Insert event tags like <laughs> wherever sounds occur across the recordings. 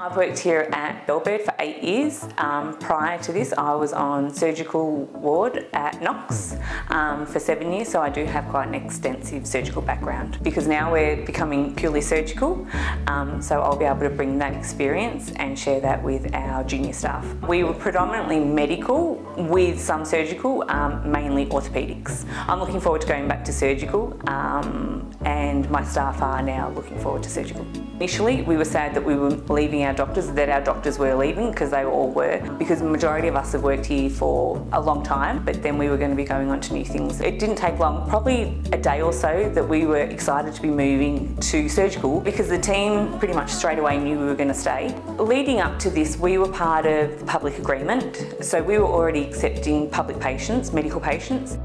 I've worked here at Bellbird for eight years. Um, prior to this, I was on surgical ward at Knox um, for seven years, so I do have quite an extensive surgical background. Because now we're becoming purely surgical, um, so I'll be able to bring that experience and share that with our junior staff. We were predominantly medical with some surgical, um, mainly orthopaedics. I'm looking forward to going back to surgical, um, and my staff are now looking forward to surgical. Initially, we were sad that we were leaving our doctors, that our doctors were leaving, because they all were, because the majority of us have worked here for a long time, but then we were going to be going on to new things. It didn't take long, probably a day or so, that we were excited to be moving to surgical, because the team pretty much straight away knew we were going to stay. Leading up to this, we were part of the public agreement, so we were already accepting public patients, medical patients.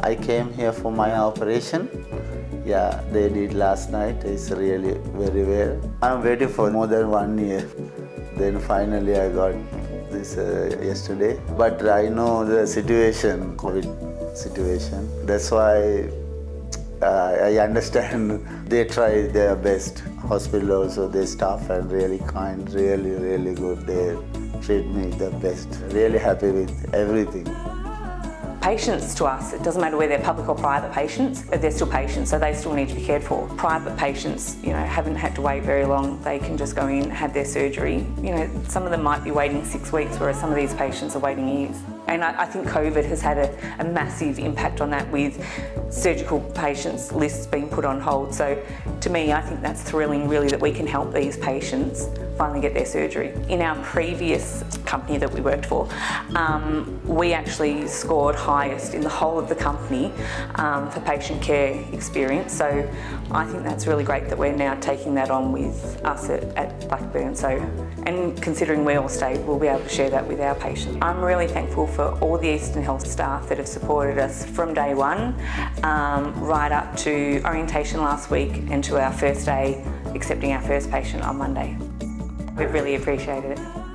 I came here for my operation. Yeah, they did last night. It's really very well. I'm waiting for more than one year. Then finally I got this uh, yesterday. But I know the situation, COVID situation. That's why uh, I understand <laughs> they try their best. Hospital also, their staff are really kind, really, really good. They treat me the best. Really happy with everything. Patients to us, it doesn't matter whether they're public or private patients, but they're still patients, so they still need to be cared for. Private patients, you know, haven't had to wait very long. They can just go in, have their surgery. You know, some of them might be waiting six weeks, whereas some of these patients are waiting years. And I, I think COVID has had a, a, massive impact on that with surgical patients lists being put on hold. So to me, I think that's thrilling really that we can help these patients finally get their surgery. In our previous company that we worked for, um, we actually scored highest in the whole of the company um, for patient care experience. So I think that's really great that we're now taking that on with us at, at Blackburn. So, and considering we all stayed, we'll be able to share that with our patients. I'm really thankful for all the Eastern Health staff that have supported us from day one, um, right up to orientation last week and to our first day accepting our first patient on Monday. We've really appreciated it.